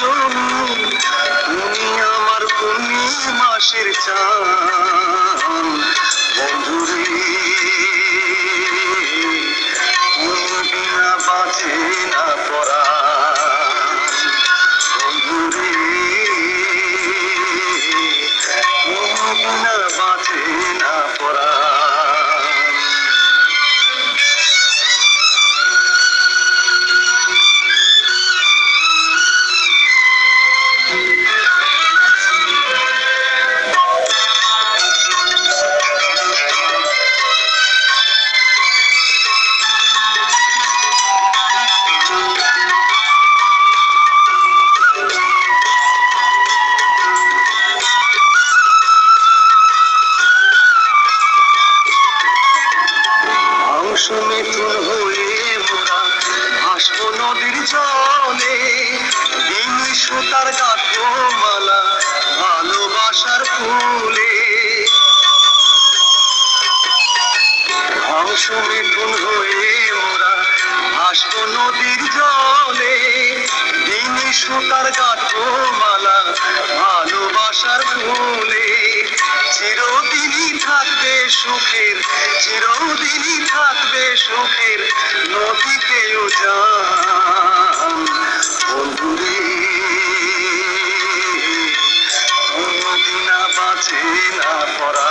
জননী তুমি আমার পূর্ণিমাসের চাঁদ। মাংস মিথুন হয়ে মোরা ভাসব নদীর জলে, দিন সুতার গাঁথো মালা ভালোবাসার ফুলে। মাংস মিথুন হয়ে মোরা ভাসব নদীর জলে, দিন সুতার গাঁথো মালা ভালোবাসার ফুলে। থাকবে সুখের চিরদিনই থাকবে সুখের নদীতেও যান বন্ধুরে না পড়া।